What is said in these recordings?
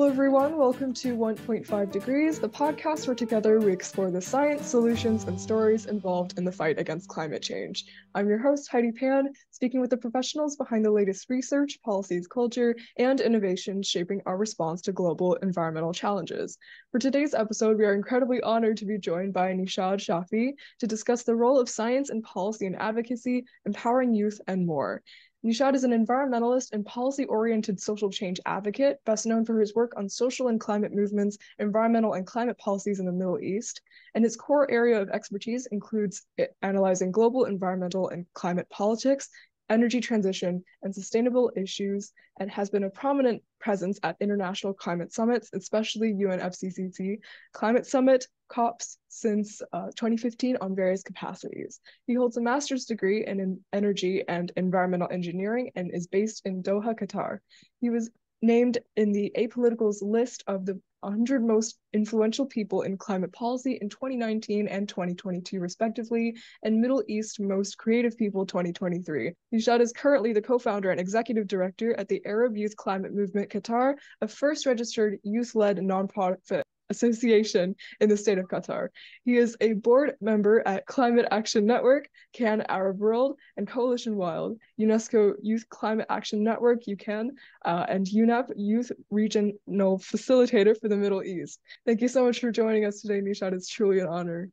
Hello, everyone. Welcome to 1.5 Degrees, the podcast where together we explore the science, solutions, and stories involved in the fight against climate change. I'm your host, Heidi Pan, speaking with the professionals behind the latest research, policies, culture, and innovation shaping our response to global environmental challenges. For today's episode, we are incredibly honored to be joined by Neeshad Shafi to discuss the role of science and policy and advocacy, empowering youth, and more. Neeshad is an environmentalist and policy-oriented social change advocate, best known for his work on social and climate movements, environmental and climate policies in the Middle East. And his core area of expertise includes analyzing global environmental and climate politics, energy transition, and sustainable issues, and has been a prominent presence at international climate summits, especially UNFCCC Climate Summit, COPs, since uh, 2015 on various capacities. He holds a master's degree in energy and environmental engineering and is based in Doha, Qatar. He was named in the Apolitical's list of the 100 most influential people in climate policy in 2019 and 2022, respectively, and Middle East Most Creative People 2023. Neeshad is currently the co founder and executive director at the Arab Youth Climate Movement Qatar, a first registered youth led nonprofit Association in the state of Qatar. He is a board member at Climate Action Network, CAN Arab World, and Coalition Wild, UNESCO Youth Climate Action Network, YoCAN, uh, and UNEP Youth Regional Facilitator for the Middle East. Thank you so much for joining us today, Neeshad. It's truly an honor.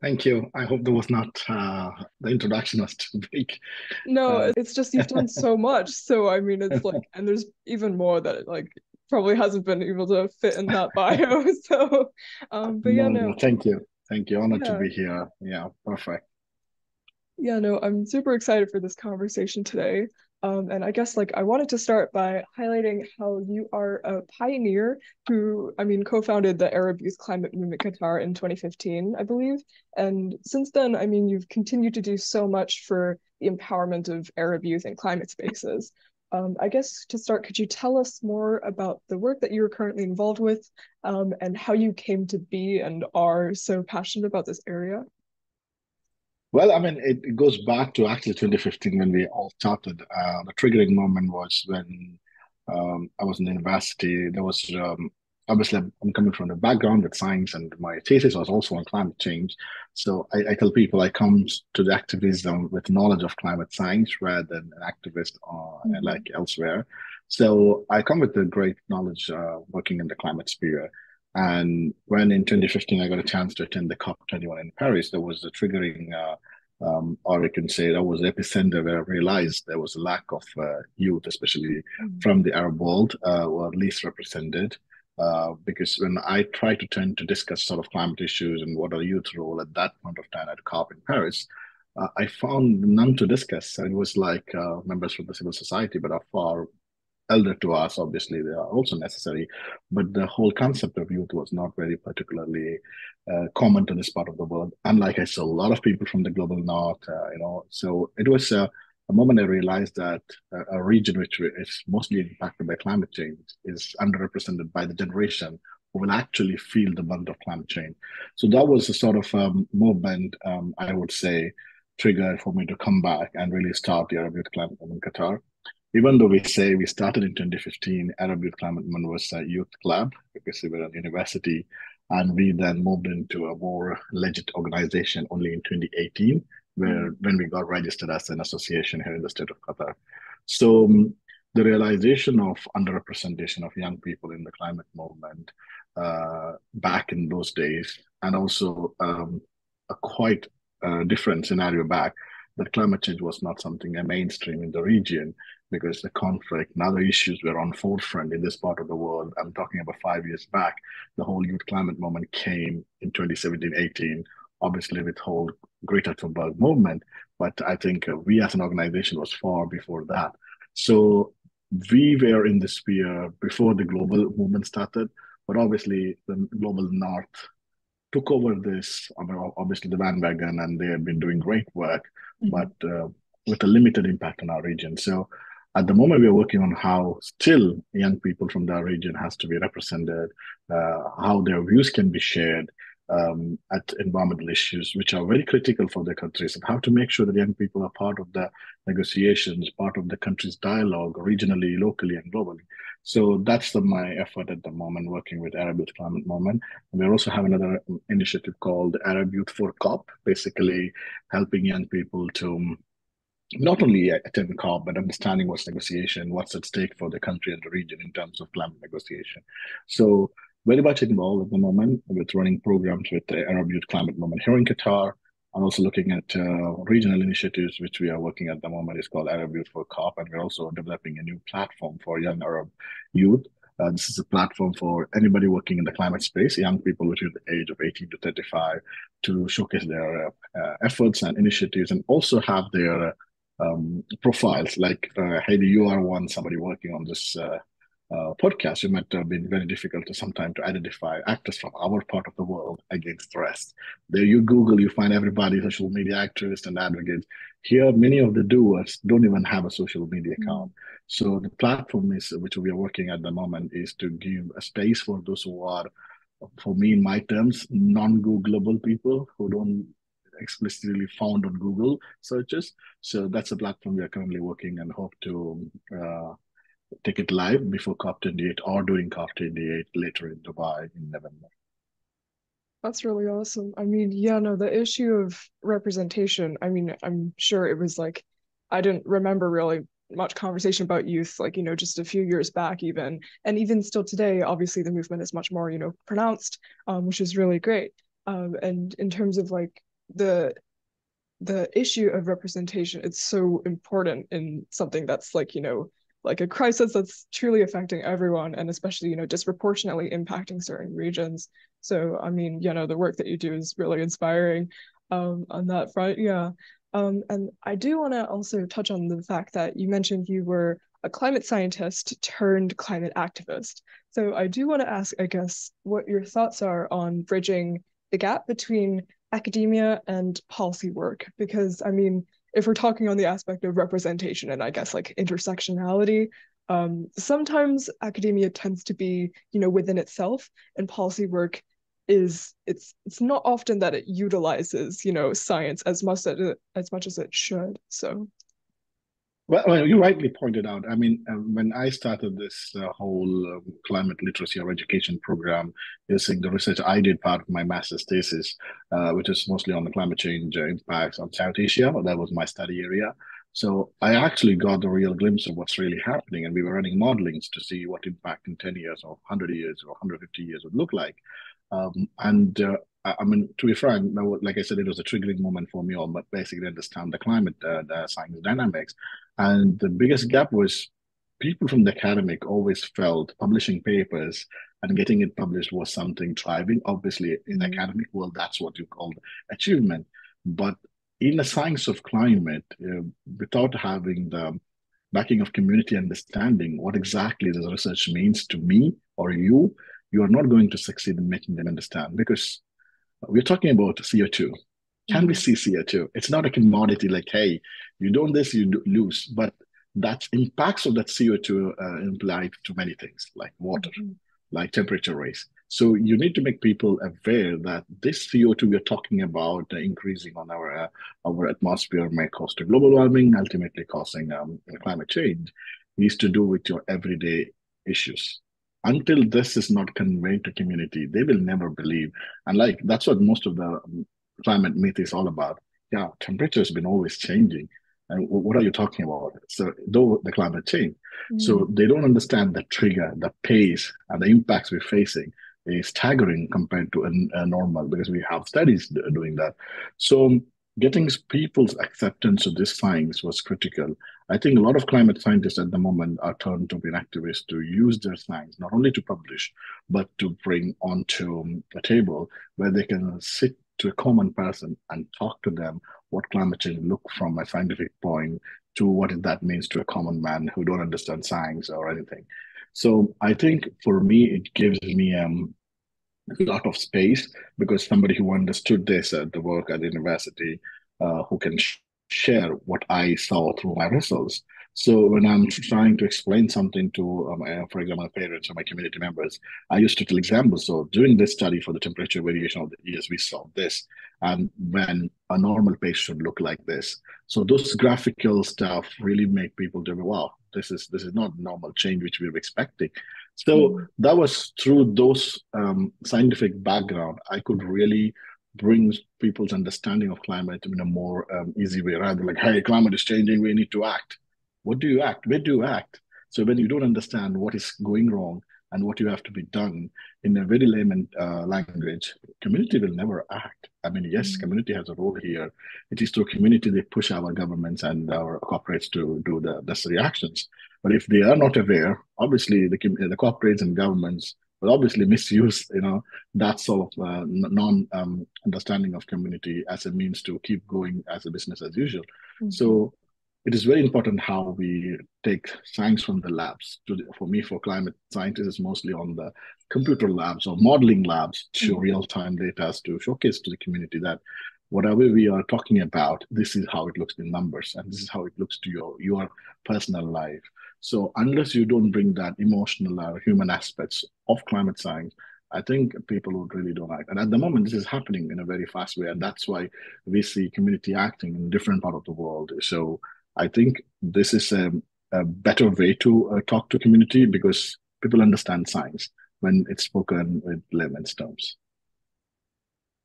Thank you. I hope that was not uh, the introduction was too big. No, uh, it's just you've done so much. So I mean, it's like, and there's even more that like probably hasn't been able to fit in that bio. so, um, but yeah, no. no. Thank you, thank you. Honored yeah. to be here. Yeah, perfect. Yeah, no, I'm super excited for this conversation today. Um, and I guess like I wanted to start by highlighting how you are a pioneer who, I mean, co-founded the Arab Youth Climate Movement Qatar in 2015, I believe. And since then, I mean, you've continued to do so much for the empowerment of Arab youth in climate spaces. Um, I guess to start, could you tell us more about the work that you're currently involved with um, and how you came to be and are so passionate about this area? Well, I mean, it, it goes back to actually 2015 when we all started. Uh, the triggering moment was when um, I was in university. There was um, obviously I'm coming from the background with science, and my thesis was also on climate change. So I, I tell people I come to the activism with knowledge of climate science rather than an activist uh, mm-hmm. like elsewhere. So I come with the great knowledge uh, working in the climate sphere. And when in 2015 I got a chance to attend the COP21 in Paris, there was a triggering, uh, um, or you can say that was the epicenter where I realized there was a lack of uh, youth, especially mm-hmm. from the Arab world, uh, or least represented. Uh, because when I tried to turn to discuss sort of climate issues and what are youth role at that point of time at COP in Paris, uh, I found none to discuss. And it was like uh, members from the civil society, but are far elder to us. Obviously, they are also necessary, but the whole concept of youth was not very particularly uh, common to this part of the world. Unlike I saw a lot of people from the global north, uh, you know, so it was the moment I realized that a, region which is mostly impacted by climate change is underrepresented by the generation who will actually feel the brunt of climate change. So that was a sort of um, movement, um, I would say, trigger for me to come back and really start the Arab Youth Climate Movement in Qatar. Even though we say we started in 2015, Arab Youth Climate Movement was a youth club because we were at university, and we then moved into a more legit organization only in 2018 where when we got registered as an association here in the state of Qatar. So um, the realization of underrepresentation of young people in the climate movement uh, back in those days, and also um, a quite uh, different scenario back that climate change was not something a mainstream in the region because the conflict and other issues were on forefront in this part of the world. I'm talking about five years back. The whole youth climate movement came in 2017, 18 obviously with whole Greta Thunberg movement, but I think we as an organization was far before that. So we were in the sphere before the global movement started, but obviously the global north took over this, I mean, obviously the bandwagon, and they have been doing great work, mm-hmm. but uh, with a limited impact on our region. So at the moment, we are working on how still young people from that region has to be represented, uh, how their views can be shared, um, at environmental issues, which are very critical for their countries, and how to make sure that young people are part of the negotiations, part of the country's dialogue, regionally, locally, and globally. So that's the, my effort at the moment, working with Arab Youth Climate Movement. And we also have another initiative called Arab Youth for COP, basically helping young people to not only attend COP, but understanding what's negotiation, what's at stake for the country and the region in terms of climate negotiation. So very much involved at the moment with running programs with the Arab Youth Climate Movement here in Qatar. I'm also looking at uh, regional initiatives, which we are working at the moment. It's called Arab Youth for COP, and we're also developing a new platform for young Arab youth. Uh, this is a platform for anybody working in the climate space, young people between the age of 18 to 35, to showcase their uh, efforts and initiatives, and also have their um, profiles. Like uh, Heidi, you are one somebody working on this uh, podcast, it might have been very difficult to sometimes to identify actors from our part of the world against the rest. There you Google, you find everybody social media activists and advocates. Here, many of the doers don't even have a social media mm. account. So the platform is, which we are working at the moment, is to give a space for those who are, for me, in my terms, non-Googleable people who don't explicitly found on Google searches. So that's a platform we are currently working and hope to uh, take it live before COP28 or during COP28 later in Dubai in November. That's really awesome. I mean, yeah, no, the issue of representation, I mean, I'm sure it was like, I didn't remember really much conversation about youth, like, you know, just a few years back, even. And even still today, obviously, the movement is much more, you know, pronounced, um, which is really great. Um, and in terms of like the the issue of representation, it's so important in something that's like, you know, like a crisis that's truly affecting everyone and especially you know disproportionately impacting certain regions. So i mean you know the work that you do is really inspiring um, on that front. Yeah. Um, and i do want to also touch on the fact that you mentioned you were a climate scientist turned climate activist. So i do want to ask i guess what your thoughts are on bridging the gap between academia and policy work because i mean if we're talking on the aspect of representation and I guess like intersectionality, um, sometimes academia tends to be, you know, within itself, and policy work is it's it's not often that it utilizes, you know, science as much as it, as much as it should. So well, well, you rightly pointed out. I mean, uh, when I started this uh, whole um, climate literacy or education program, using the research I did part of my master's thesis, uh, which is mostly on the climate change uh, impacts on South Asia. That was my study area. So I actually got a real glimpse of what's really happening, and we were running modelings to see what impact in 10 years or 100 years or 150 years would look like. Um, and uh, I mean, to be frank, like I said, it was a triggering moment for me all, but basically understand the climate, uh, the science dynamics. And the biggest gap was people from the academic always felt publishing papers and getting it published was something thriving. Obviously, in the mm-hmm. academic world, that's what you call achievement. But in the science of climate, uh, without having the backing of community understanding what exactly this research means to me or you, you are not going to succeed in making them understand because we're talking about CO2. Can we mm-hmm. see CO2? It's not a commodity like, hey, you don't this, you do lose. But that impacts of that CO2 uh, implied to many things like water, mm-hmm. like temperature rise. So you need to make people aware that this CO2 we're talking about uh, increasing on our uh, our atmosphere may cause to global warming, ultimately causing um, climate change, needs to do with your everyday issues until this is not conveyed to community, they will never believe. And like that's what most of the climate myth is all about. Yeah, temperature has been always changing. And what are you talking about? So though the climate change. Mm. So they don't understand the trigger, the pace, and the impacts we're facing is staggering compared to a, a normal because we have studies doing that. So getting people's acceptance of this science was critical. I think a lot of climate scientists at the moment are turned to being activists to use their science not only to publish, but to bring onto a table where they can sit to a common person and talk to them what climate change look from a scientific point to what that means to a common man who don't understand science or anything. So I think for me, it gives me um, a lot of space because somebody who understood this at the work at the university, uh, who can sh- share what I saw through my results, So when I'm trying to explain something to, um, for example, my parents or my community members, I used to tell examples. So during this study for the temperature variation of the years, we saw this, and when a normal patient should look like this. So those graphical stuff really make people do, wow, this is this is not normal change which we were expecting. So mm. that was through those um, scientific background, I could really bring people's understanding of climate in a more um, easy way, rather like, hey, climate is changing, we need to act what do you act? Where do you act? So when you don't understand what is going wrong and what you have to be done in a very layman uh, language, community will never act. I mean, yes, mm-hmm. community has a role here. It is through community they push our governments and our corporates to do the necessary actions. But if they are not aware, obviously the the corporates and governments will obviously misuse, you know, that sort of uh, non um, understanding of community as a means to keep going as a business as usual. Mm-hmm. So it is very important how we take science from the labs. To, for me, for climate scientists, it's mostly on the computer labs or modeling labs to mm-hmm. real-time data to showcase to the community that whatever we are talking about, this is how it looks in numbers, and this is how it looks to your your personal life. So unless you don't bring that emotional or human aspects of climate science, I think people would really don't act. And at the moment, this is happening in a very fast way, and that's why we see community acting in different part of the world. So I think this is a, a better way to uh, talk to community because people understand science when it's spoken with layman's terms.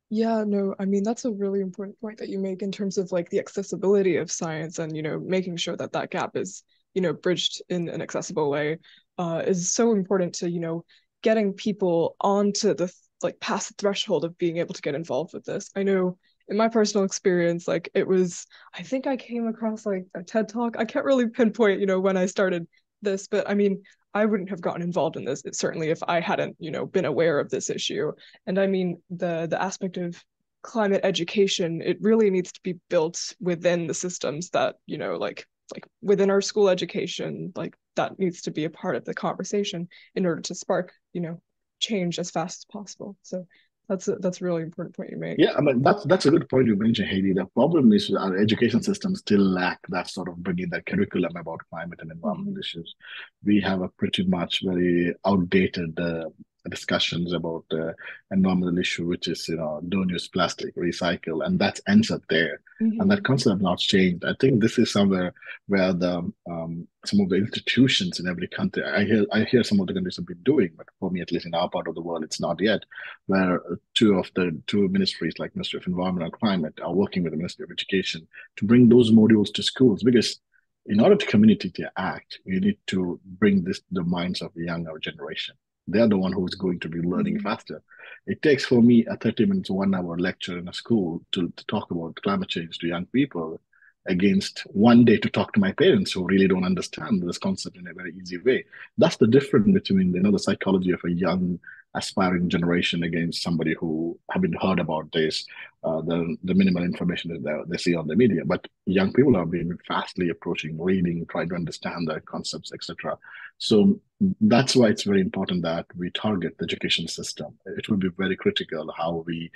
Yeah, no, I mean that's a really important point that you make in terms of like the accessibility of science and you know making sure that that gap is you know bridged in an accessible way uh, is so important to you know getting people onto the like past the threshold of being able to get involved with this. I know in my personal experience, like it was, I think I came across like a TED talk. I can't really pinpoint, you know, when I started this, but I mean, I wouldn't have gotten involved in this certainly if I hadn't, you know, been aware of this issue. And I mean, the the aspect of climate education, it really needs to be built within the systems that, you know, like like within our school education, like that needs to be a part of the conversation in order to spark, you know, change as fast as possible. So that's a, that's a really important point you make. Yeah, I mean that's that's a good point you mentioned, Heidi. The problem is our education system still lack that sort of bringing that curriculum about climate and environmental mm-hmm. issues. We have a pretty much very outdated uh, discussions about the environmental issue, which is you know don't use plastic, recycle, and that ends up there, mm-hmm. and that concept has not changed. I think this is somewhere where the um, some of the institutions in every country. I hear I hear some of the countries have been doing, but for me, at least in our part of the world, it's not yet. Where two of the two ministries, like Ministry of Environment and Climate, are working with the Ministry of Education to bring those modules to schools because in order to community to act, you need to bring this the minds of the younger generation they're the one who's going to be learning mm-hmm. faster. It takes for me a 30 minutes, one hour lecture in a school to, to talk about climate change to young people against one day to talk to my parents who really don't understand this concept in a very easy way. That's the difference between you know the psychology of a young aspiring generation against somebody who haven't heard about this, uh, the the minimal information that they, they see on the media. But young people are being fastly approaching, reading, trying to understand the concepts, etc. So that's why it's very important that we target the education system. It will be very critical how we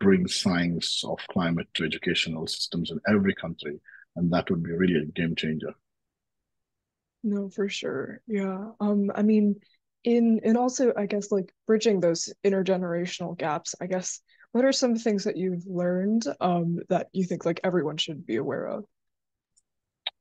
bring science of climate to educational systems in every country, and that would be really a game changer. No, for sure. Yeah. Um, I mean, in and also I guess like bridging those intergenerational gaps, I guess what are some things that you've learned um that you think like everyone should be aware of?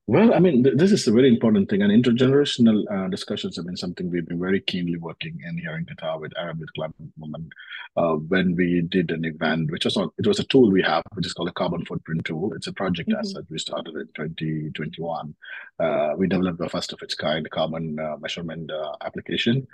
Well, I mean, th- this is a very important thing, and intergenerational uh, discussions have been something we've been very keenly working in here in Qatar with Arab Youth Climate Movement. Uh, when we did an event, which was not, it was a tool we have, which is called a carbon footprint tool. It's a project mm-hmm. asset we started in 2021. Uh, we developed the first of its kind carbon uh, measurement uh, application,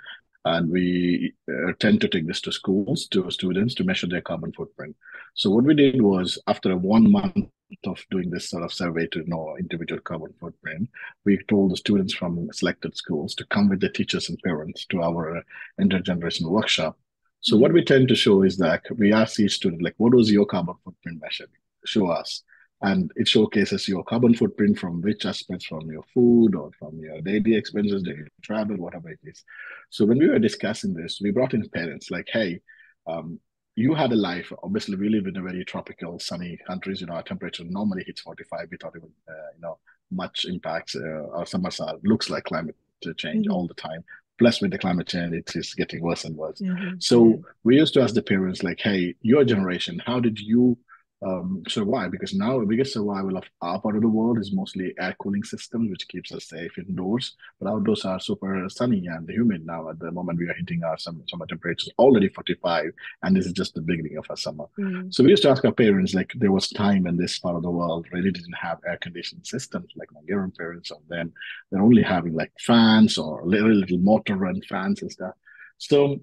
and we uh, tend to take this to schools to students to measure their carbon footprint. So what we did was after one month of doing this sort of survey to know individual carbon footprint we told the students from selected schools to come with their teachers and parents to our intergenerational workshop. So what we tend to show is that we ask each student like what was your carbon footprint measured show us and it showcases your carbon footprint from which aspects from your food or from your daily expenses, daily travel, whatever it is. So when we were discussing this, we brought in parents like, hey, um, you had a life. Obviously, we live in a very tropical, sunny countries. You know, our temperature normally hits 45. We thought it would, uh, you know, much impacts uh, our summers are looks like climate change mm-hmm. all the time plus with the climate change it is getting worse and worse mm-hmm. so we used to ask the parents like hey your generation how did you um, survive because now the biggest survival of our part of the world is mostly air cooling systems, which keeps us safe indoors. But outdoors are super sunny and humid now. At the moment, we are hitting our summer, summer temperatures already 45, and this is just the beginning of our summer. Mm. So we used to ask our parents, like, there was time in this part of the world really didn't have air conditioning systems like my grandparents, and then they're only having like fans or little little motor run fans and stuff. So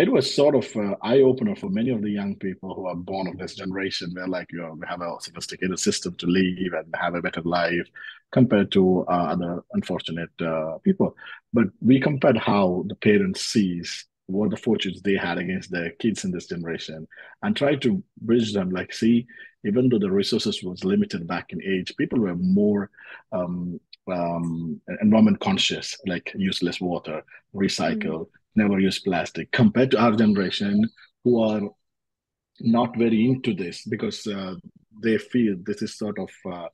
it was sort of an eye opener for many of the young people who are born of this generation. Where like you know we have a sophisticated system to live and have a better life compared to uh, other unfortunate uh, people. But we compared how the parents sees what the fortunes they had against their kids in this generation and try to bridge them like see even though the resources was limited back in age people were more um, um, environment conscious like use less water recycle mm never use plastic compared to our generation who are not very into this because uh, they feel this is sort of uh,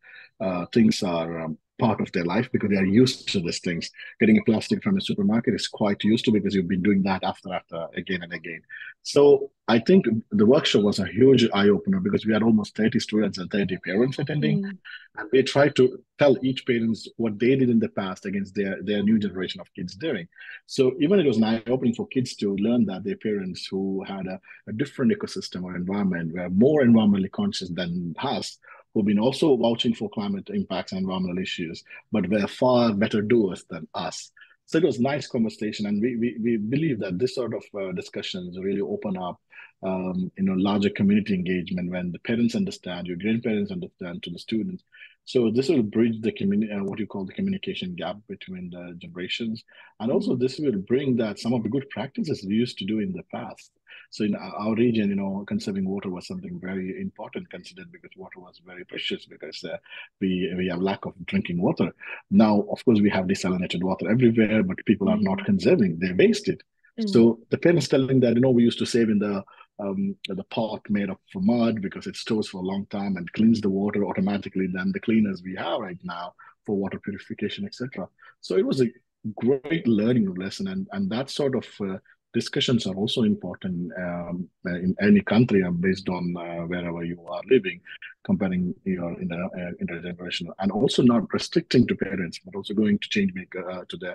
uh, things are um, part of their life because they are used to these things. Getting a plastic from a supermarket is quite used to because you've been doing that after after again and again. So I think the workshop was a huge eye opener because we had almost 30 students and 30 parents attending. Mm. And we tried to tell each parents what they did in the past against their, their new generation of kids doing. So even it was an eye opening for kids to learn that their parents who had a, a different ecosystem or environment were more environmentally conscious than us who've been also vouching for climate impacts and environmental issues, but were far better doers than us. So it was nice conversation, and we we, we believe that this sort of uh, discussions really open up, um, you know, larger community engagement when the parents understand, your grandparents understand to the students. So this will bridge the community, uh, what you call the communication gap between the generations, and also this will bring that some of the good practices we used to do in the past so in our region, you know, conserving water was something very important considered because water was very precious because uh, we we have lack of drinking water. Now, of course, we have desalinated water everywhere, but people are not mm. conserving; they waste it. Mm. So the parents telling that you know we used to save in the um, the pot made up for mud because it stores for a long time and cleans the water automatically than the cleaners we have right now for water purification, etc. So it was a great learning lesson, and and that sort of uh, discussions are also important um, in any country uh, based on uh, wherever you are living, comparing your inter, uh, intergenerational, and also not restricting to parents, but also going to change maker uh, to the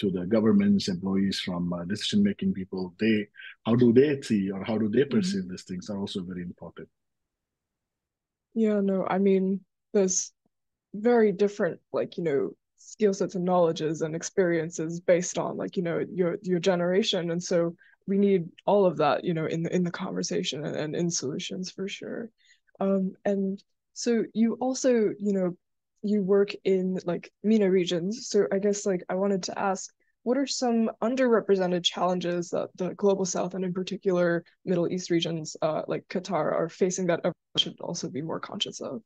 to the governments, employees, from uh, decision making people. They how do they see or how do they mm-hmm. perceive mm-hmm. these things are also very important. Yeah, no, I mean, there's very different, like you know, skill sets and knowledges and experiences based on like you know your your generation. And so we need all of that you know in the in the conversation and, and in solutions for sure. Um and so you also you know you work in like MENA regions. So i guess like i wanted to ask what are some underrepresented challenges that the global south and in particular middle east regions uh, like qatar are facing that everyone should also be more conscious of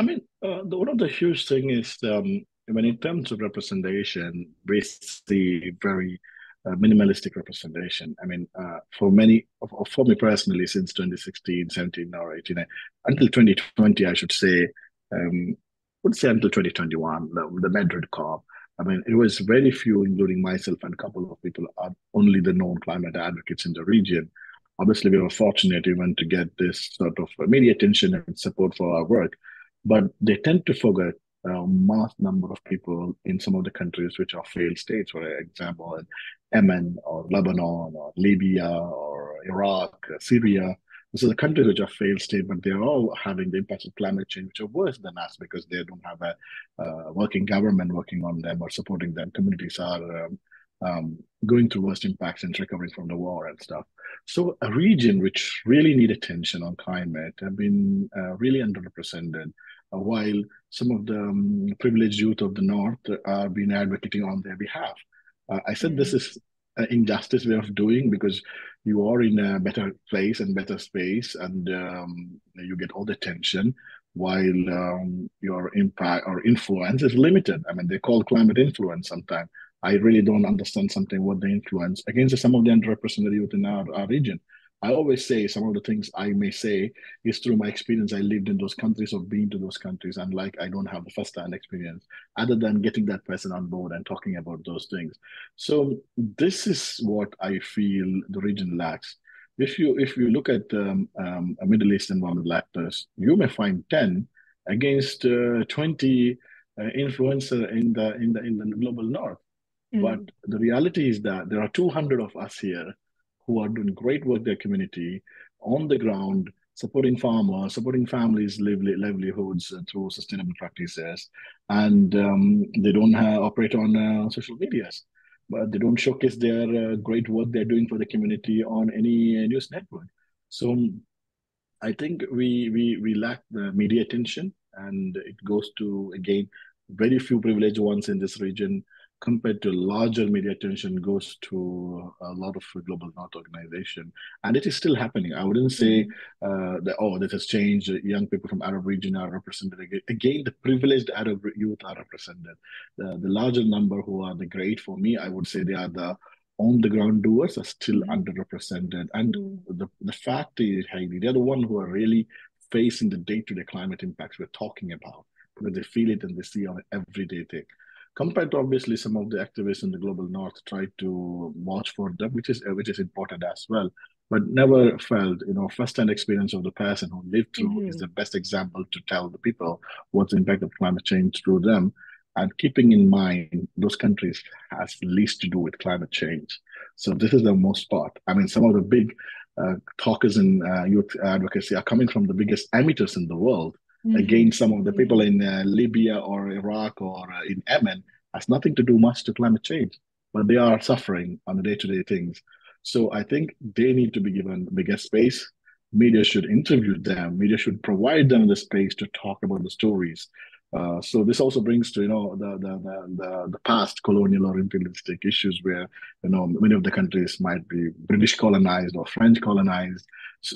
I mean, uh, the, one of the huge thing is um, when in terms of representation, we see very uh, minimalistic representation. I mean, uh, for many, for me personally, since 2016, 17, or 18, until 2020, I should say, um, would say until 2021, the, the Madrid COP. I mean, it was very few, including myself and a couple of people, are only the known climate advocates in the region. Obviously, we were fortunate even to get this sort of media attention and support for our work but they tend to forget a mass number of people in some of the countries which are failed states, for example, in Yemen or Lebanon or Libya or Iraq, or Syria. So the countries which are failed state, but they're all having the impacts of climate change, which are worse than us because they don't have a uh, working government working on them or supporting them. Communities are um, um, going through worst impacts and recovering from the war and stuff. So a region which really need attention on climate have been uh, really underrepresented, uh, while some of the um, privileged youth of the North are being advocating on their behalf. Uh, I said mm-hmm. this is an injustice way of doing because you are in a better place and better space and um, you get all the attention while um, your impact or influence is limited. I mean, they call climate influence sometimes. I really don't understand something what the influence against some of the underrepresented youth in our, our region. I always say some of the things I may say is through my experience. I lived in those countries or been to those countries, and like I don't have the first-hand experience other than getting that person on board and talking about those things. So this is what I feel the region lacks. If you if you look at um, um, a Middle East environmental actors, you may find ten against uh, twenty uh, influencer in the in the in the global north. Mm. But the reality is that there are 200 of us here who are doing great work their community on the ground, supporting farmers, supporting families' livelihoods through sustainable practices, and um, they don't operate on uh, social medias, but they don't showcase their uh, great work they're doing for the community on any uh, news network. So I think we we we lack the media attention, and it goes to again very few privileged ones in this region compared to larger media attention goes to a lot of global north organization and it is still happening i wouldn't say mm-hmm. uh, that oh this has changed young people from arab region are represented again the privileged arab youth are represented the, the larger number who are the great for me i would say they are the on the ground doers are still mm-hmm. underrepresented and mm-hmm. the, the fact is Heidi, they're the one who are really facing the day-to-day climate impacts we're talking about because they feel it and they see on an everyday thing compared to obviously some of the activists in the global north try to watch for them, which is which is important as well. But never felt, you know, first-hand experience of the person who lived through mm-hmm. is the best example to tell the people what's the impact of climate change through them. And keeping in mind those countries has least to do with climate change. So this is the most part. I mean, some of the big uh, talkers in uh, youth advocacy are coming from the biggest emitters in the world mm-hmm. against some of the people in uh, Libya or Iraq or uh, in Yemen has nothing to do much to climate change, but they are suffering on the day-to-day things. So I think they need to be given bigger space. Media should interview them. Media should provide them the space to talk about the stories. Uh, so this also brings to you know the, the the the past colonial or imperialistic issues where you know many of the countries might be British colonized or French colonized,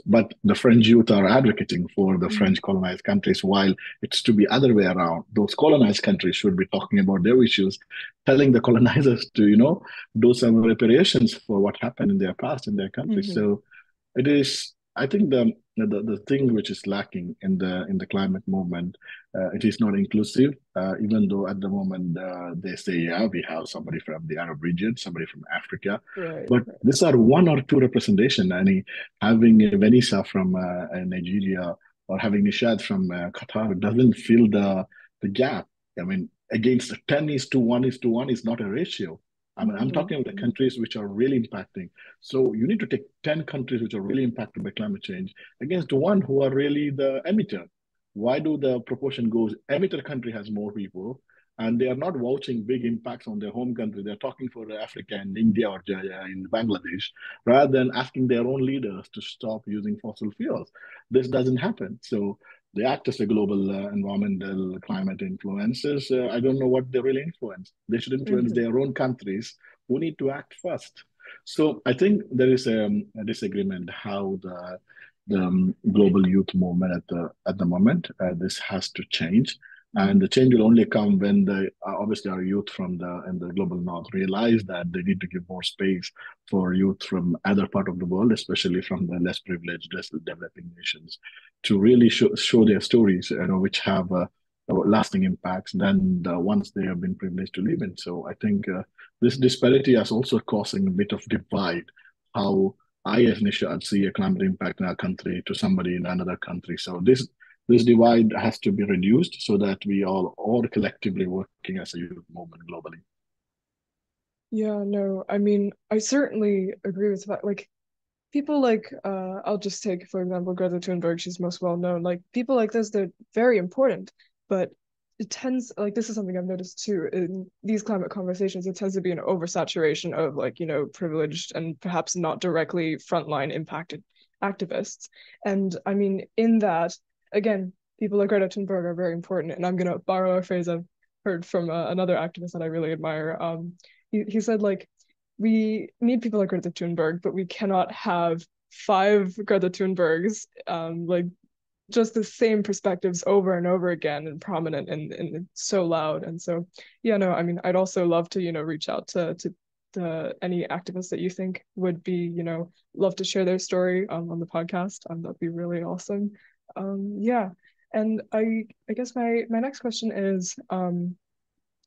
but the French youth are advocating for the mm-hmm. French colonized countries while it's to be other way around. Those colonized countries should be talking about their issues, telling the colonizers to you know do some reparations for what happened in their past in their country. Mm-hmm. So it is I think the, the the thing which is lacking in the in the climate movement, uh, it is not inclusive. Uh, even though at the moment uh, they say, yeah, we have somebody from the Arab region, somebody from Africa, right, but these are one or two representation. And having Vanessa from uh, Nigeria or having Neeshad from uh, Qatar doesn't fill the the gap. I mean, against ten is to one is to one is not a ratio. I mean, I'm talking about the countries which are really impacting. So you need to take 10 countries which are really impacted by climate change against the one who are really the emitter. Why do the proportion goes emitter country has more people and they are not vouching big impacts on their home country. They're talking for Africa and India or uh, in Bangladesh rather than asking their own leaders to stop using fossil fuels. This doesn't happen. So they act as a global uh, environmental climate influencers. Uh, I don't know what they really influence. They should influence mm-hmm. their own countries who need to act first. So I think there is a, a disagreement how the the um, global youth movement at the at the moment. Uh, this has to change and the change will only come when the uh, obviously our youth from the in the global north realize that they need to give more space for youth from other part of the world especially from the less privileged less developing nations to really show, show their stories you know which have uh, lasting impacts than the ones they have been privileged to live in so i think uh, this disparity is also causing a bit of divide how I, as Neeshad, see a climate impact in our country to somebody in another country. So this this divide has to be reduced so that we all are collectively working as a youth movement globally. Yeah, no, I mean, I certainly agree with that. Like, people like, uh, I'll just take, for example, Greta Thunberg, she's most well known. Like, people like this, they're very important, but it tends, like, this is something I've noticed too in these climate conversations, it tends to be an oversaturation of, like, you know, privileged and perhaps not directly frontline impacted activists. And I mean, in that, again, people like Greta Thunberg are very important. And I'm going to borrow a phrase I've heard from uh, another activist that I really admire. Um, he, he said, like, we need people like Greta Thunberg, but we cannot have five Greta Thunbergs, um, like just the same perspectives over and over again and prominent and, and so loud. And so, yeah, no, I mean, I'd also love to, you know, reach out to, to any activists that you think would be, you know, love to share their story um, on the podcast, um, that'd be really awesome. Um, yeah, and I I guess my my next question is, um,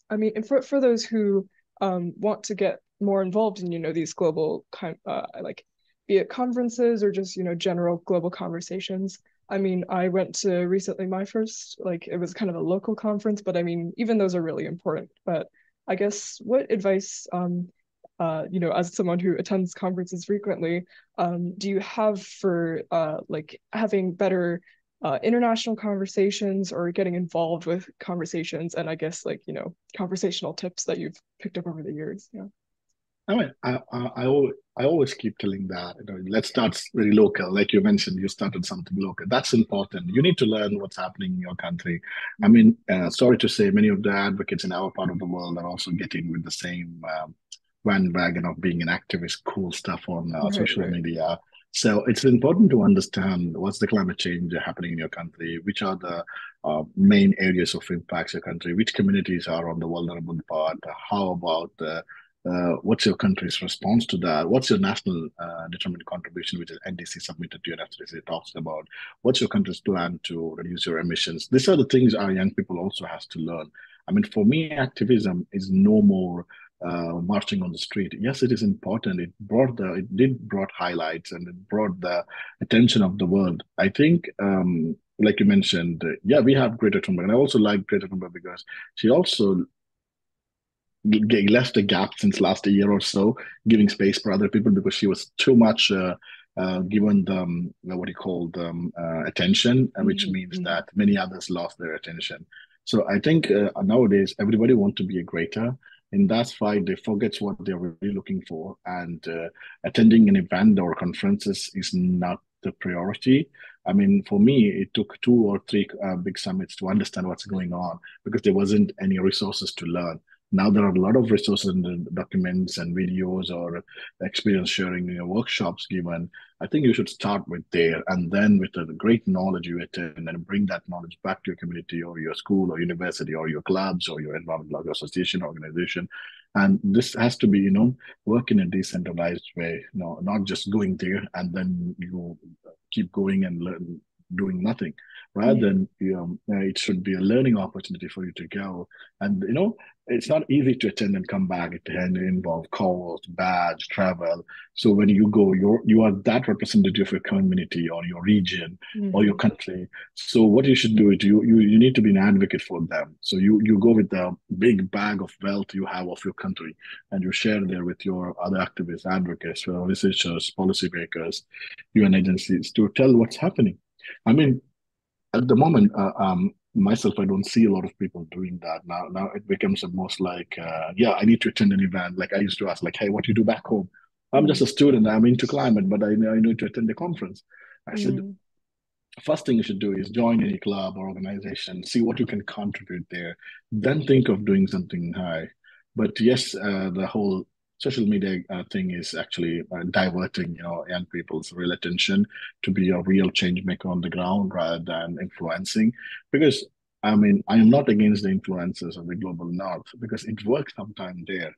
I mean, for for those who um, want to get more involved in, you know, these global kind uh, like be it conferences or just you know general global conversations. I mean, I went to recently my first like it was kind of a local conference, but I mean, even those are really important. But I guess what advice um, uh, you know, as someone who attends conferences frequently, um, do you have for uh, like having better uh, international conversations or getting involved with conversations? And I guess like you know, conversational tips that you've picked up over the years. Yeah. I mean, I, I, I, always, keep telling that, you know, let's start very local. Like you mentioned, you started something local. That's important. You need to learn what's happening in your country. I mean, uh, sorry to say, many of the advocates in our part of the world are also getting with the same um, bandwagon of being an activist, cool stuff on uh, right, social right. media. So it's important to understand what's the climate change happening in your country, which are the uh, main areas of impacts your country, which communities are on the vulnerable part, how about the uh, what's your country's response to that? What's your national uh, determined contribution, which is NDC submitted to UNFCCC talks about? What's your country's plan to reduce your emissions? These are the things our young people also has to learn. I mean, for me, activism is no more uh, marching on the street. Yes, it is important. It brought the, it did brought highlights and it brought the attention of the world. I think, um, like you mentioned, uh, yeah, we have Greta Thunberg, and I also like Greta Thunberg because she also left a gap since last year or so, giving space for other people because she was too much uh, uh, given the um, what you call um, uh, attention, which mm-hmm. means mm-hmm. that many others lost their attention. So I think uh, nowadays everybody want to be a Greta. In that fight, they forget what they're really looking for, and uh, attending an event or conferences is not the priority. I mean, for me, it took two or three uh, big summits to understand what's going on because there wasn't any resources to learn now there are a lot of resources and documents and videos or experience sharing workshops given. I think you should start with there and then with the great knowledge you attend and bring that knowledge back to your community or your school or university or your clubs or your environmental association organization. And this has to be you know work in a decentralized way you know not just going there and then you keep going and learn doing nothing rather than you know, it should be a learning opportunity for you to go and you know it's not easy to attend and come back. It can involve calls, badge, travel. So when you go, you're you are that representative of your community or your region mm-hmm. or your country. So what you should do is you, you you need to be an advocate for them. So you you go with the big bag of wealth you have of your country and you share there with your other activists, advocates, researchers, policymakers, UN agencies to tell what's happening. I mean, at the moment, uh, um, myself, I don't see a lot of people doing that now. Now it becomes most like, uh, yeah, I need to attend an event. Like I used to ask, like, hey, what do you do back home? I'm just a student. I'm into climate, but I, I need to attend the conference. I mm. said, first thing you should do is join any club or organization, see what you can contribute there, then think of doing something high. But yes, uh, the whole social media uh, thing is actually uh, diverting you know young people's real attention to be a real change maker on the ground rather than influencing. Because i mean i am not against the influences of the global north because it works sometimes there.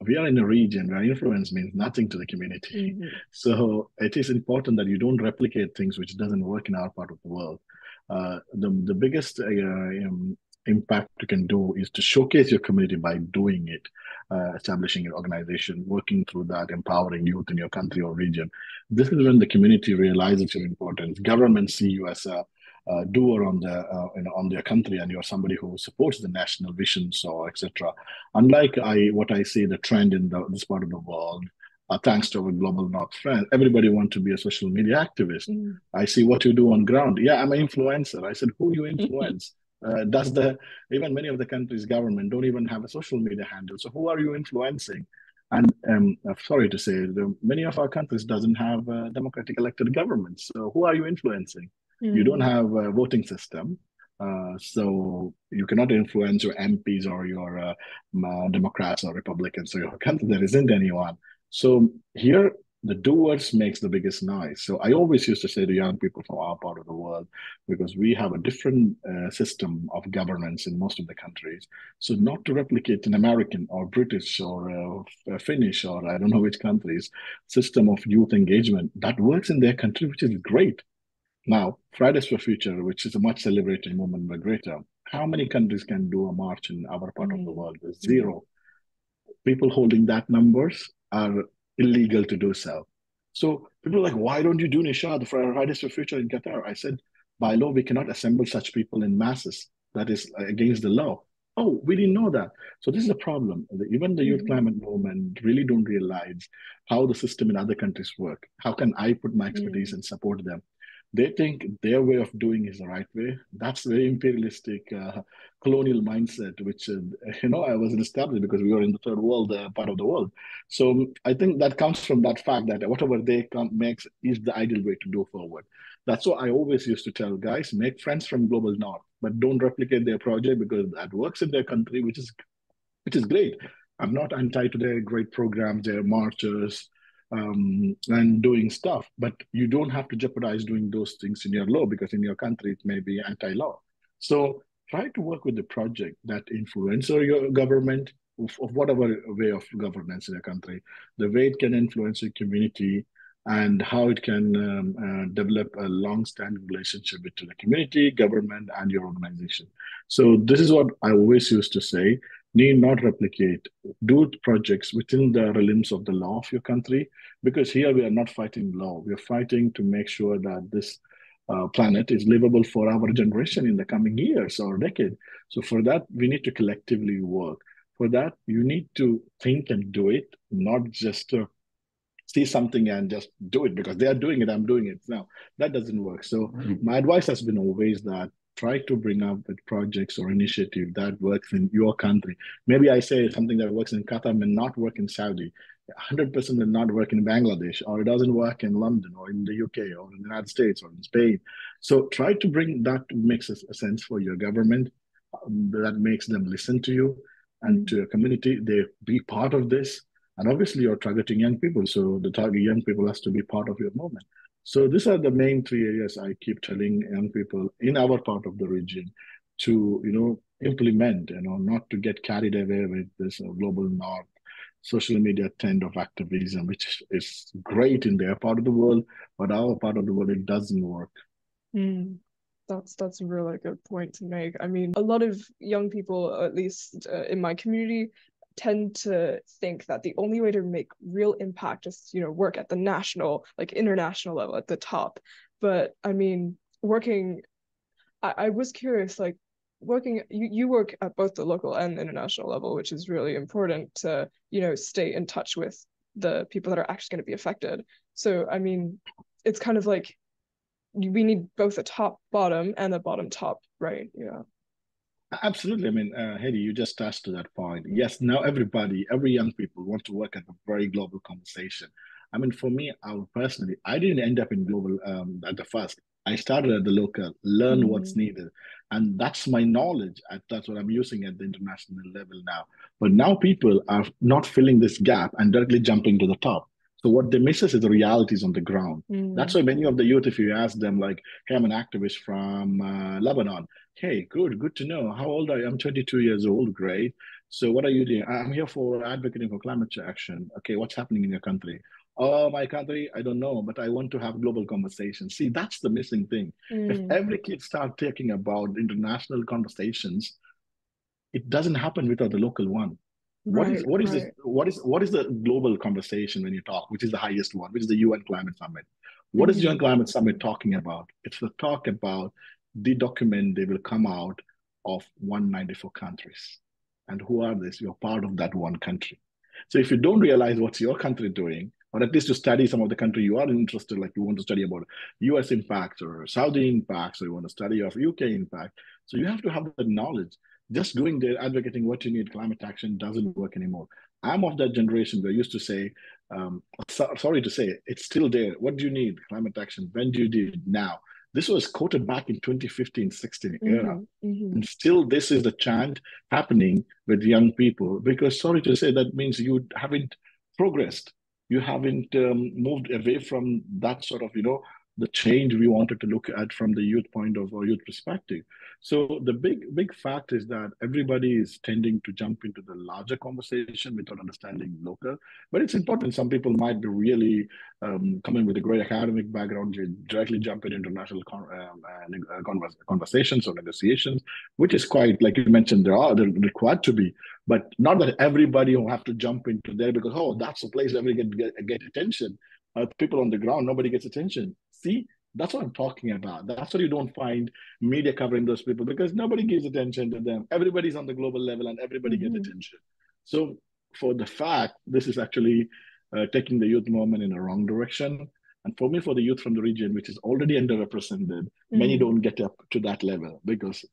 We are in a region where influence means nothing to the community. Mm-hmm. so it is important that you don't replicate things which doesn't work in our part of the world. Uh, the the biggest uh, um, impact you can do is to showcase your community by doing it, uh, establishing an organization, working through that, empowering youth in your country or region. This is when the community realizes your importance. Governments see you as a uh, doer on the uh, you know, on their country, and you're somebody who supports the national visions or etc. Unlike I what I see the trend in the, this part of the world, uh, thanks to our global north friend, everybody want to be a social media activist. Mm. I see what you do on ground. Yeah, I'm an influencer. I said, who you influence? Uh, does the even many of the countries' government don't even have a social media handle? So who are you influencing? And um, uh, sorry to say, the, many of our countries doesn't have a democratic elected governments. So who are you influencing? Mm. You don't have a voting system. Uh, so you cannot influence your MPs or your uh, Democrats or Republicans or your country. There isn't anyone. So here the doers makes the biggest noise. So I always used to say to young people from our part of the world, because we have a different uh, system of governance in most of the countries. So not to replicate an American or British or uh, Finnish or I don't know which countries system of youth engagement that works in their country, which is great. Now, Fridays for Future, which is a much celebrated movement by Greta, how many countries can do a march in our part mm. of the world? Zero. People holding that numbers are illegal to do so. So people are like, why don't you do Neeshad for Fridays for Future in Qatar? I said, by law, we cannot assemble such people in masses. That is against the law. Oh, we didn't know that. So this is a problem. Even the youth mm-hmm. climate movement really don't realize how the system in other countries work. How can I put my expertise mm-hmm. and support them? They think their way of doing is the right way. That's very imperialistic uh, colonial mindset, which uh, you know I wasn't established because we were in the third world uh, part of the world. So I think that comes from that fact that whatever they come makes is the ideal way to go forward. That's what I always used to tell guys: make friends from global north, but don't replicate their project because that works in their country, which is which is great. I'm not anti to their great programs, their marches, um, and doing stuff. But you don't have to jeopardize doing those things in your law because in your country it may be anti-law. So try to work with the project that influence your government of, of whatever way of governance in a country, the way it can influence your community, and how it can um, uh, develop a long-standing relationship between the community, government, and your organization. So this is what I always used to say need not replicate. Do projects within the realms of the law of your country, because here we are not fighting law. We are fighting to make sure that this uh, planet is livable for our generation in the coming years or decade. So for that, we need to collectively work. For that, you need to think and do it, not just uh, see something and just do it because they are doing it. I'm doing it now. That doesn't work. So mm-hmm. my advice has been always that try to bring up with projects or initiative that works in your country. Maybe I say something that works in Qatar may not work in Saudi. 100% will not work in Bangladesh, or it doesn't work in London, or in the UK, or in the United States, or in Spain. So try to bring that makes a sense for your government, um, that makes them listen to you and to your community. They be part of this. And obviously, you're targeting young people. So the target young people has to be part of your movement. So these are the main three areas I keep telling young people in our part of the region to, you know, implement, you know, not to get carried away with this uh, global north social media trend of activism, which is great in their part of the world, but our part of the world, it doesn't work. Mm, that's that's a really good point to make. I mean, a lot of young people, at least uh, in my community, tend to think that the only way to make real impact is you know work at the national like international level at the top. But i mean working i, I was curious like working you, you work at both the local and international level which is really important to you know stay in touch with the people that are actually going to be affected. So i mean it's kind of like we need both a top bottom and a bottom top right? Yeah Absolutely. I mean, uh, Hedy, you just touched to that point. Yes, now everybody, every young people want to work at a very global conversation. I mean, for me, I personally, I didn't end up in global um, at the first. I started at the local, learn mm-hmm. what's needed. And that's my knowledge. That's what I'm using at the international level now. But now people are not filling this gap and directly jumping to the top. So what they miss is the realities on the ground. Mm. That's why many of the youth, if you ask them, like, "Hey, I'm an activist from uh, Lebanon," Hey, good, good to know. How old are you? I'm 22 years old. Great. So what are you doing? I'm here for advocating for climate action. Okay, what's happening in your country? Oh, my country, I don't know, but I want to have global conversations. See, that's the missing thing. Mm. If every kid start talking about international conversations, it doesn't happen without the local one. Right, what is what is right. this, what is what is the global conversation when you talk, which is the highest one, which is the UN Climate Summit? What mm-hmm. is UN Climate Summit talking about? It's the talk about the document they will come out of 194 countries. And who are these? You're part of that one country. So if you don't realize what's your country doing, or at least to study some of the country you are interested, like you want to study about US impacts or Saudi impacts, or you want to study of UK impact. So you have to have the knowledge. Just going there advocating what you need, climate action doesn't work anymore. I'm of that generation where I used to say, um, so, sorry to say, it's still there. What do you need? Climate action. When do you need it? Now. This was quoted back in 2015 16 mm-hmm, era. Mm-hmm. And still, this is the chant happening with young people because, sorry to say, that means you haven't progressed. you haven't um, moved away from that sort of, you know, the change we wanted to look at from the youth point of or youth perspective. So the big big fact is that everybody is tending to jump into the larger conversation without understanding local. But it's important. Some people might be really um, coming with a great academic background, you directly jump into international con- um, uh, convers- conversations or negotiations, which is quite like you mentioned. There are they're required to be, but not that everybody will have to jump into there because oh that's the place everybody get, get, get attention. Uh, people on the ground, nobody gets attention. See, that's what I'm talking about. That's what you don't find media covering those people because nobody gives attention to them. Everybody's on the global level and everybody mm-hmm. gets attention. So, for the fact, this is actually uh, taking the youth movement in a wrong direction. And for me, for the youth from the region, which is already underrepresented, mm-hmm. many don't get up to that level because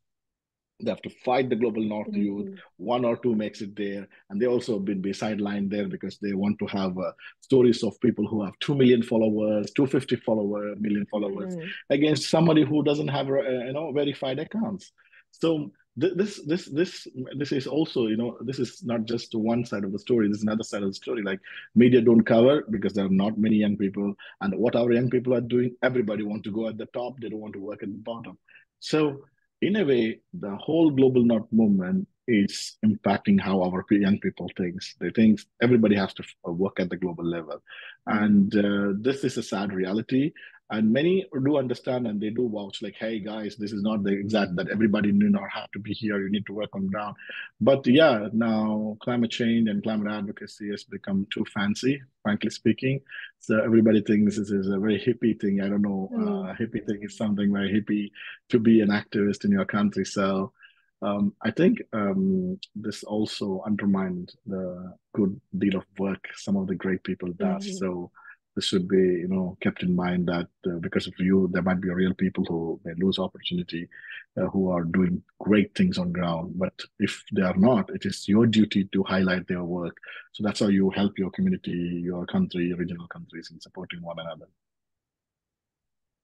they have to fight the global north mm-hmm. youth. One or two makes it there. And they also been be sidelined there because they want to have uh, stories of people who have 2 million followers 250 follower million followers mm-hmm. against somebody who doesn't have uh, you know verified accounts. So this this this this is also you know this is not just one side of the story. This is another side of the story. Like media don't cover because there are not many young people. And what our young people are doing everybody want to go at the top. They don't want to work at the bottom. So in a way, the whole global north movement is impacting how our young people think. They think everybody has to work at the global level, and uh, this is a sad reality and many do understand and they do vouch like hey guys this is not the exact that everybody do not have to be here you need to work on ground but yeah now climate change and climate advocacy has become too fancy frankly speaking so everybody thinks this is a very hippie thing i don't know mm. uh, hippie thing is something very hippie to be an activist in your country so um, I think um, this also undermined the good deal of work some of the great people does. Mm-hmm. So this should be you know kept in mind that uh, because of you there might be real people who may lose opportunity uh, who are doing great things on ground but if they are not it is your duty to highlight their work so that's how you help your community your country regional countries in supporting one another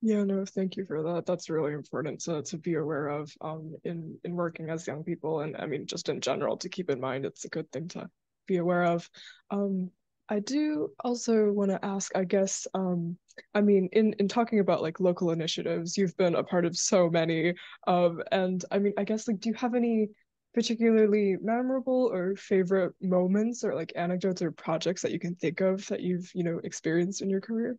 yeah, no, thank you for that. That's really important to, to be aware of um, in, in working as young people. And I mean, just in general, to keep in mind, it's a good thing to be aware of. Um, I do also want to ask, I guess, um, I mean, in, in talking about like local initiatives, you've been a part of so many. Um, and I mean, I guess, like, do you have any particularly memorable or favorite moments or like anecdotes or projects that you can think of that you've, you know, experienced in your career?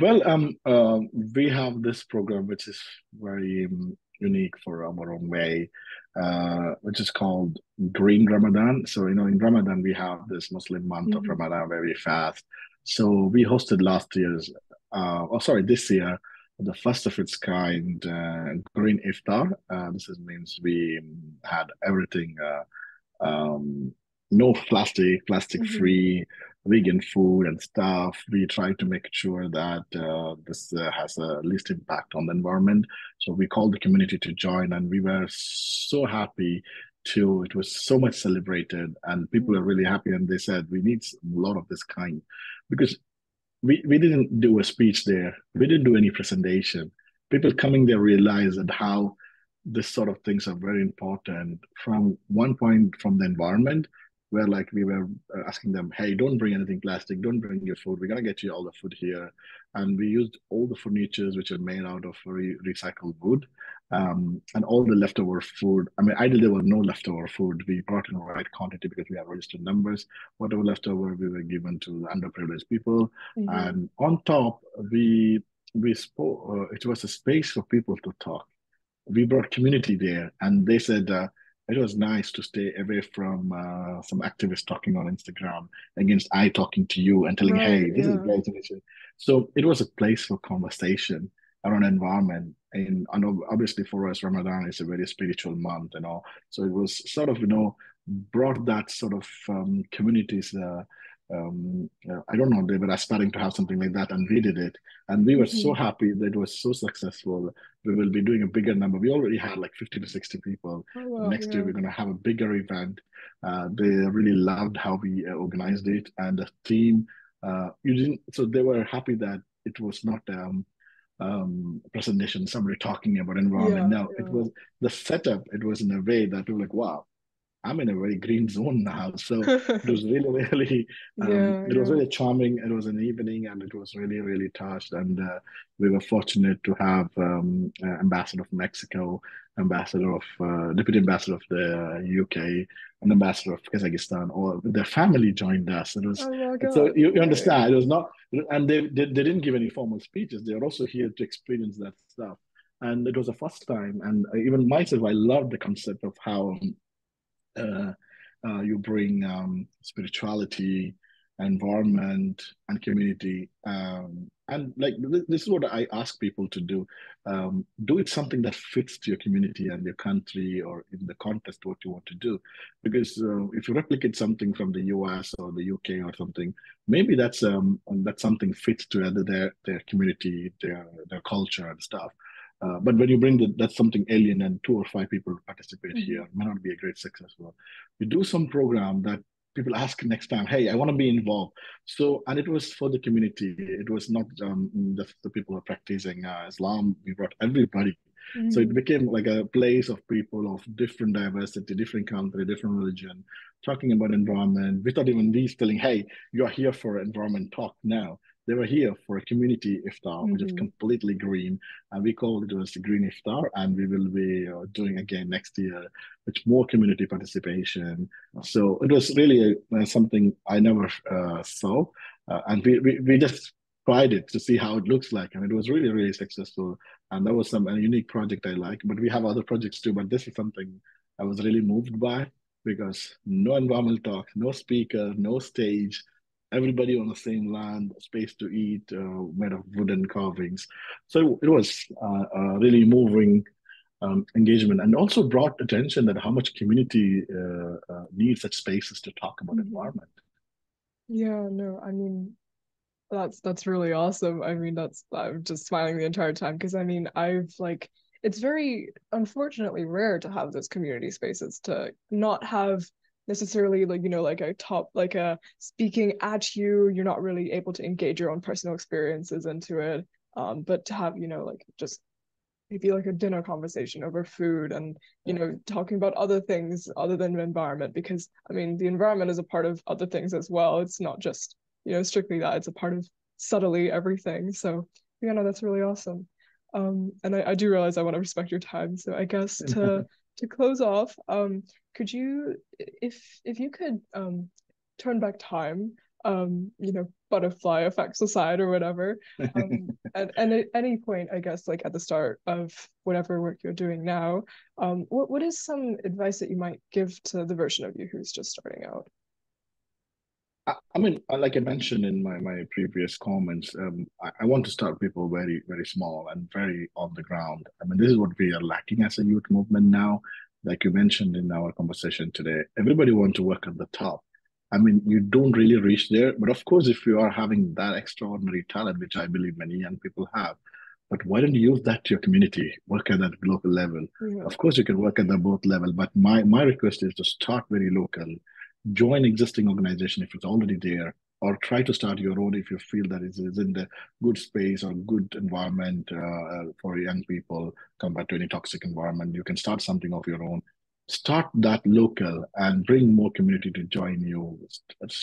Well, um, uh, we have this program which is very um, unique for our own way, uh, which is called Green Ramadan. So, you know, in Ramadan, we have this Muslim month mm-hmm. of Ramadan where we fast. So, we hosted last year's, uh, oh, sorry, this year, the first of its kind uh, Green Iftar. Uh, this is, means we had everything, uh, um, no plastic, plastic mm-hmm. free vegan food and stuff. We try to make sure that uh, this uh, has a least impact on the environment. So we called the community to join, and we were so happy to. It was so much celebrated, and people are really happy. And they said we need a lot of this kind because we we didn't do a speech there. We didn't do any presentation. People coming there realized that how this sort of things are very important from one point from the environment where like we were uh, asking them, hey, don't bring anything plastic, don't bring your food. We're gonna get you all the food here, and we used all the furnitures which are made out of re- recycled wood, um, and all the leftover food. I mean, ideally there was no leftover food. We brought in the right quantity because we have registered numbers. Whatever leftover we were given to underprivileged people, mm-hmm. and on top we we spoke. Uh, it was a space for people to talk. We brought community there, and they said. Uh, it was nice to stay away from uh, some activists talking on Instagram against I talking to you and telling, right, hey, this yeah. is great initiative. So it was a place for conversation around environment. And, and obviously for us, Ramadan is a very spiritual month, you know. So it was sort of, you know, brought that sort of um, communities uh, um, uh, I don't know, they were aspiring to have something like that, and we did it. And we were mm-hmm. so happy that it was so successful. We will be doing a bigger number. We already had like 50 to 60 people. Oh, wow, Next yeah. year, we're going to have a bigger event. Uh, they really loved how we uh, organized it, and the team. Uh, you didn't, so they were happy that it was not um, um, presentation, somebody talking about environment. Yeah, no, yeah. it was the setup. It was in a way that we were like, wow, I'm in a very green zone now. So it was really, really, um, yeah, it yeah. was really charming. It was an evening and it was really, really touched. And uh, we were fortunate to have um, uh, Ambassador of Mexico, Ambassador of, uh, Deputy Ambassador of the UK, and Ambassador of Kazakhstan, or their family joined us. It was, oh so you, you understand, it was not, and they, they, they didn't give any formal speeches. They were also here to experience that stuff and it was the first time. And even myself, I loved the concept of how uh, uh, you bring um, spirituality, environment, and community. Um, and like this is what I ask people to do: um, do it something that fits to your community and your country, or in the context what you want to do. Because uh, if you replicate something from the US or the UK or something, maybe that's um that's something fits to either their their community, their their culture and stuff. Uh, but when you bring the, that's something alien and two or five people participate mm-hmm. here, may not be a great success. Well, You do some program that people ask next time, hey, I want to be involved. So, and it was for the community. It was not um, the, the people who are practicing uh, Islam. We brought everybody. Mm-hmm. So it became like a place of people of different diversity, different country, different religion, talking about environment without even these telling, hey, you're here for environment talk now they were here for a community iftar, mm-hmm. which is mm-hmm. completely green, and we called it as green iftar, and we will be uh, doing again next year with more community participation. So it was really uh, something I never uh, saw, uh, and we, we we just tried it to see how it looks like, and it was really really successful. And that was some a unique project I like. But we have other projects too. But this is something I was really moved by because no environmental talk, no speaker, no stage everybody on the same land, space to eat, uh, made of wooden carvings. So it was uh, a really moving um, engagement and also brought attention that how much community uh, uh needs such spaces to talk about mm-hmm. environment. Yeah, no, I mean, that's that's really awesome. I mean, that's I'm just smiling the entire time because I mean, I've like it's very unfortunately rare to have those community spaces to not have necessarily like you know like a top like a speaking at you. You're not really able to engage your own personal experiences into it. Um but to have you know like just maybe like a dinner conversation over food and you know talking about other things other than the environment. Because i mean the environment is a part of other things as well. It's not just you know strictly that. It's a part of subtly everything. So yeah no that's really awesome. Um and i, I do realize i want to respect your time. So i guess to to close off, um, could you, if if you could um, turn back time, um, you know, butterfly effects aside or whatever, um, and, and at any point, I guess, like at the start of whatever work you're doing now, um, what what is some advice that you might give to the version of you who's just starting out? I mean, uh, like I mentioned in my, my previous comments, um, I, I, want to start people very, very small and very on the ground. I mean, this is what we are lacking as a youth movement now. Like you mentioned in our conversation today, everybody wants to work at the top. I mean, you don't really reach there. But of course, if you are having that extraordinary talent, which I believe many young people have, but why don't you use that to your community? Work at that local level. Yeah. Of course, you can work at the both level, but my my request is to start very local join existing organization if it's already there or try to start your own if you feel that it is in the good space or good environment uh, for young people compared to any toxic environment. You can start something of your own. Start that local and bring more community to join you.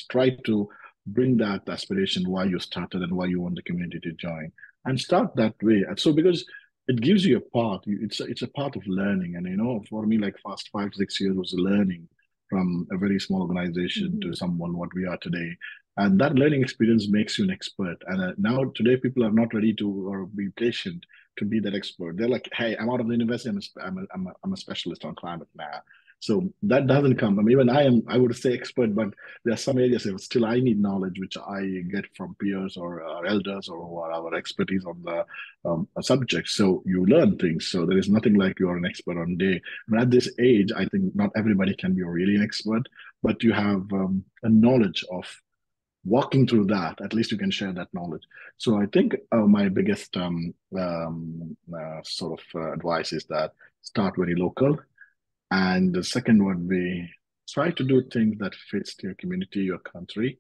Try to bring that aspiration why you started and why you want the community to join. And start that way. And so because it gives you a path. It's a, it's a part of learning. And you know for me like past five six years was learning from a very small organization mm-hmm. to someone what we are today. And that learning experience makes you an expert. And uh, now today people are not ready to or be patient to be that expert. They're like hey i'm out of the university. I'm a, I'm a, I'm a, I'm a specialist on climate now so that doesn't come. I mean, even I am, I would say expert, but there are some areas still I need knowledge, which I get from peers or uh, elders or who are our expertise on the um, subject. So you learn things. So there is nothing like you're an expert on day. But at this age, I think not everybody can be really an expert, but you have um, a knowledge of walking through that. At least you can share that knowledge. So I think uh, my biggest um, um uh, sort of uh, advice is that start very local and the second would be try to do things that fits to your community, your country.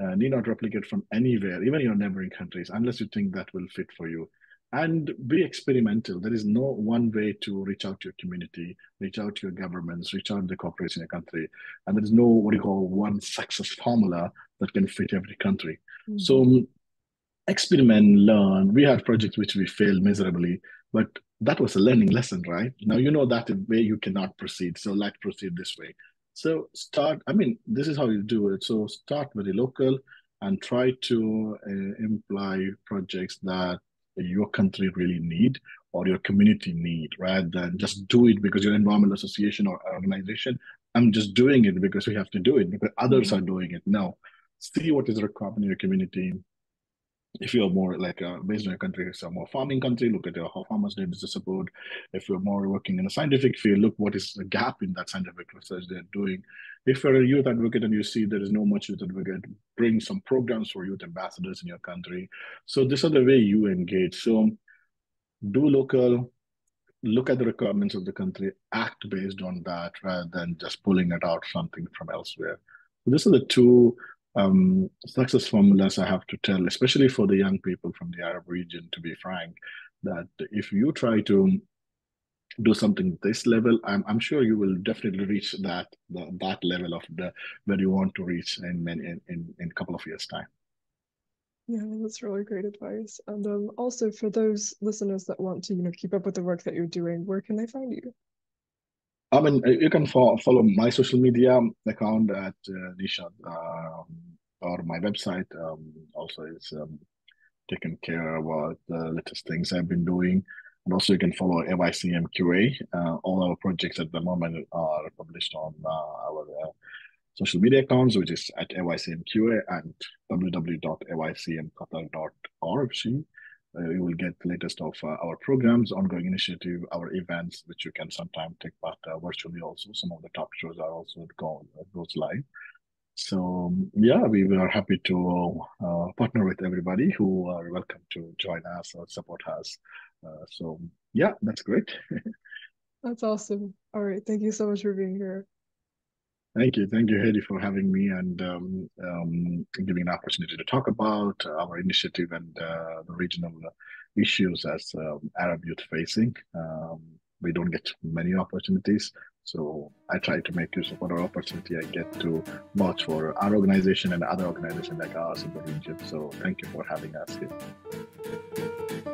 Uh, need not replicate from anywhere, even your neighboring countries, unless you think that will fit for you. and be experimental. There is no one way to reach out to your community, reach out to your governments, reach out to the corporates in your country. And there is no what you call one success formula that can fit every country. Mm-hmm. So um, experiment, learn. We had projects which we failed miserably, but that was a learning lesson, right? Now you know that way you cannot proceed. So let's proceed this way. So start, I mean, this is how you do it. So start very local and try to uh, imply projects that your country really need or your community need rather than just do it because your environmental association or organization i'm just doing it because we have to do it because others mm-hmm. are doing it now see what is required in your community if you're more like uh, based on your country, it's a more farming country, look at how farmers need business support. If you're more working in a scientific field, look what is the gap in that scientific research they're doing. If you're a youth advocate and you see there is no much youth advocate, bring some programs for youth ambassadors in your country. So this is the way you engage. So do local, look at the requirements of the country, act based on that rather than just pulling it out something from elsewhere. So this are the two um, success formulas I have to tell, especially for the young people from the Arab region, to be frank, that if you try to do something this level, I'm, I'm sure you will definitely reach that the, that level of the where you want to reach in in in, in a couple of years time. Yeah, that's really great advice. And um, also for those listeners that want to, you know, keep up with the work that you're doing, where can they find you? I mean, you can follow, follow my social media account at uh, Neeshad um, or my website. Um, also, it's um, taken care about the latest things I've been doing. And also, you can follow AYCMQA. Uh, all our projects at the moment are published on uh, our uh, social media accounts, which is at AYCMQA and www.aycmqatar.org. Uh, you will get the latest of uh, our programs, ongoing initiative, our events, which you can sometimes take part uh, virtually. Also, some of the talk shows are also going goes live. So yeah, we are happy to uh, partner with everybody who are welcome to join us or support us. Uh, so yeah, that's great. that's awesome. All right, thank you so much for being here. Thank you. Thank you, Hedy, for having me and um, um, giving an opportunity to talk about our initiative and uh, the regional issues as um, Arab youth facing. Um, we don't get many opportunities. So I try to make use of whatever opportunity I get to watch for our organization and other organizations like ours in the region. So thank you for having us here.